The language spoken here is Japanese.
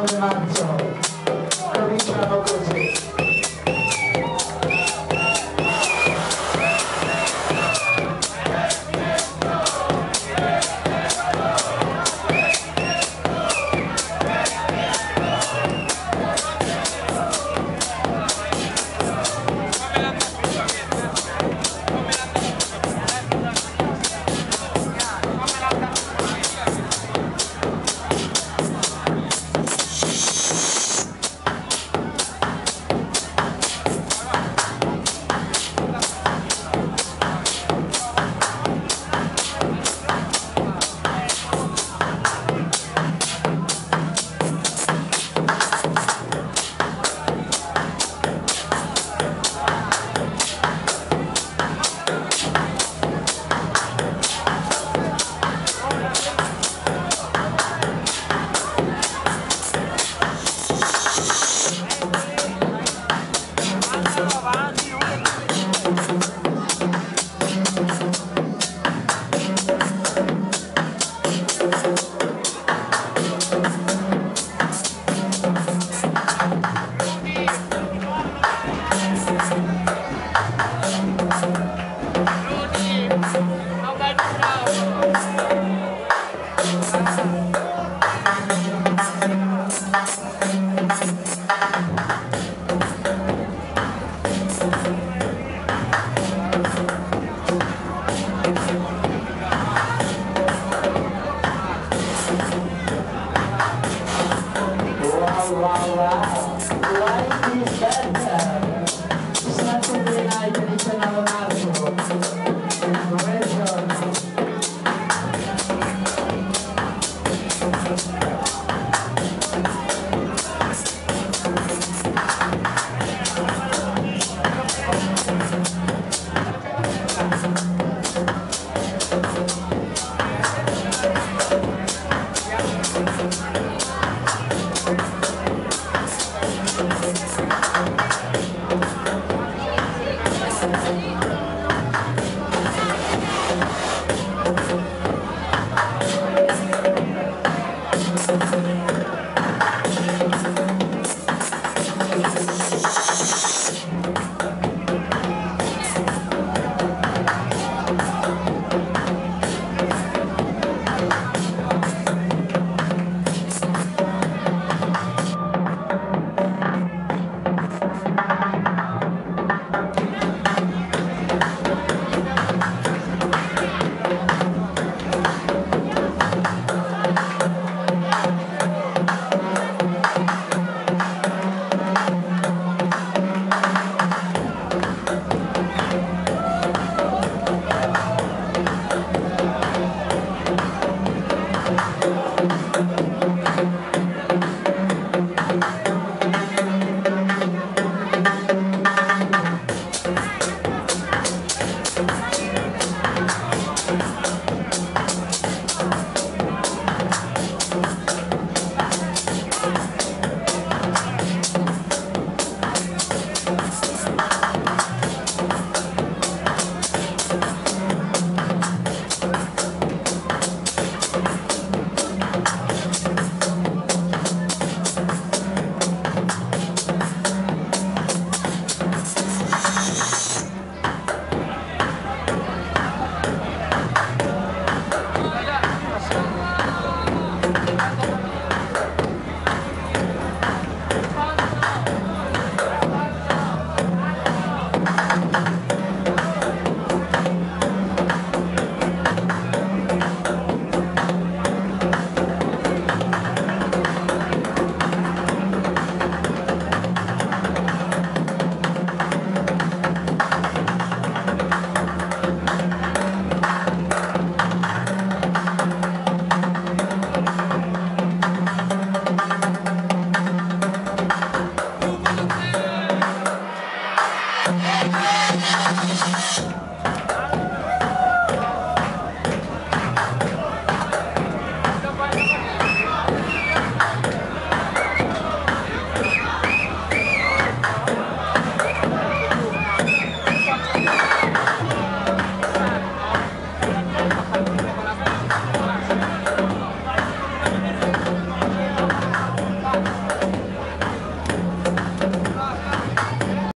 19 marzo, cominciamo così.